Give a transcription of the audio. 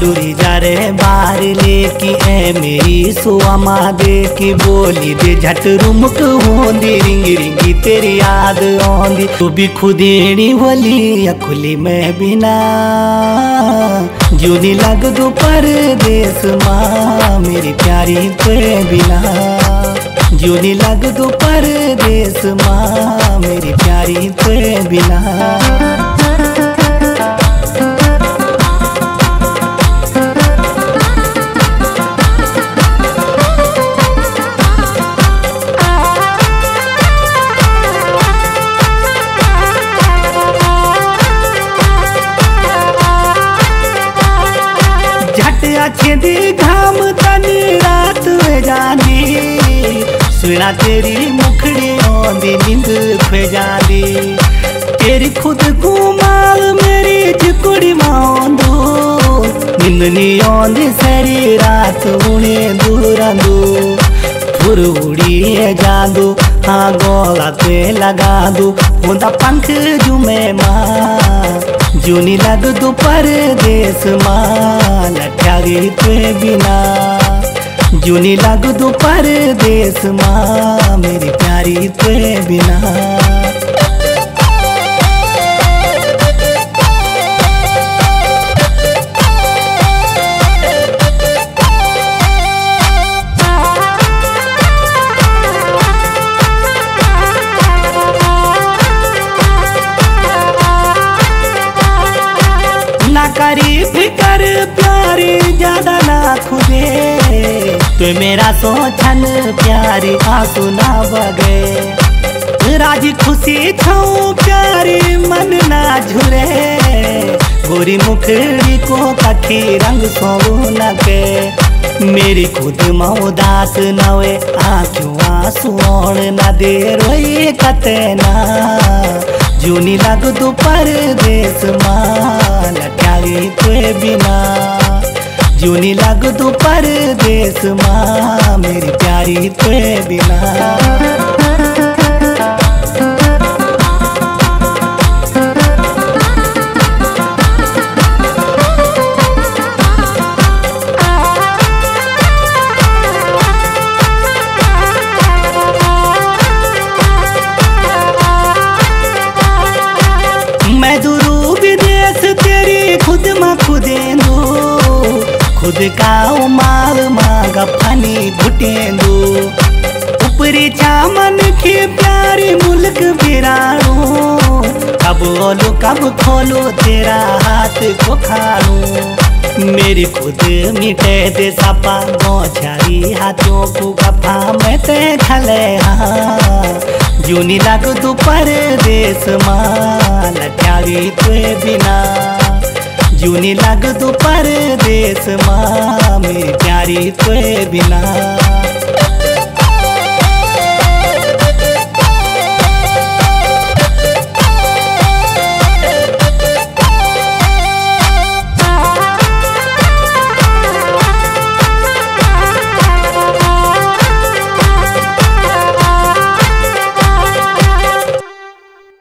डूरी जा रे बाहर लेकी ए मेरी सुआमा दे की बोली दे। झट रुमक होंदी, रिंगी रिंगी तेरी याद आंदी तू भी खुदेड़ी बोली अखुली मैं बिना जूनी लग दो परदेस माँ, मेरी प्यारी ते बिना जूनी लग दो परदेस माँ, मेरी प्यारी ते बिना झट अच्छे दी घाम तनी रात वे जानी। सुना तेरी मुखड़ी आंदी नींद खे जानी। तेरी खुद घुमाल मेरी चिकुड़ी मांदो नींद नी आंदी रात उणे दूरांदो। फुर उड़ी जादू हाँ गोला ते लगा दू होंदा पंख जुमे माँ। जूनी लग दो परदेस माँ लट्या तुए ते बिना। जूनी लग दो परदेस माँ मेरी प्यारी तुए बिना। करी फिकर, प्यारी, ज़्यादा ना खुदे। तू मेरा सोचन, प्यारी, आँसू ना बगे। राज़ी खुशी छो प्यारी, मन ना झुरे गोरी मुखड़ी को कठी रंग सो लगे। मेरी खुद मौदास नवे आँखों आँसू और न दे रोई कते ना। जूनी लग दो परदेस माँ गई तुए बिना। जूनी लग तू परदेस माँ मेरी प्यारी तुए बिना। खुद का माल मांगा पानी घुटेंदू ऊपरी चामन की प्यारी मुल्क बिराड़ू। कब बोलो कब खोलो, तेरा हाथ को खाड़ू। मेरी खुद मिटे दे सपा गोछारी हाथों को गफा, में ते खले हाँ। जूनी लग तू परदेस माँ लट्या गई तुए बिना। जूनी लग तू परदेस माँ मेरी प्यारी तो बिना।